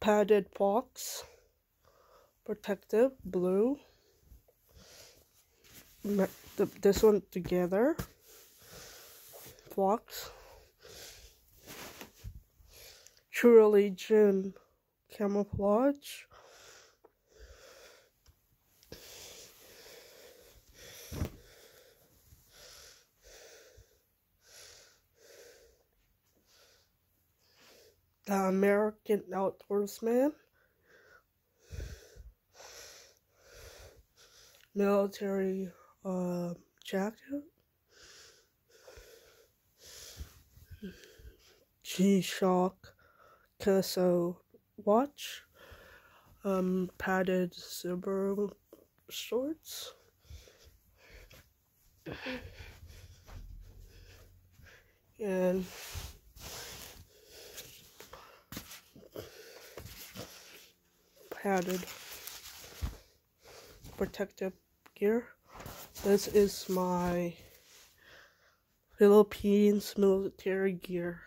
padded fox, protective blue. This one together, fox. True Religion camouflage. The American Outdoorsman. Military uh, jacket. G-Shock Casio watch. Um, padded zipper shorts. And padded protective gear. This is my Philippines military gear.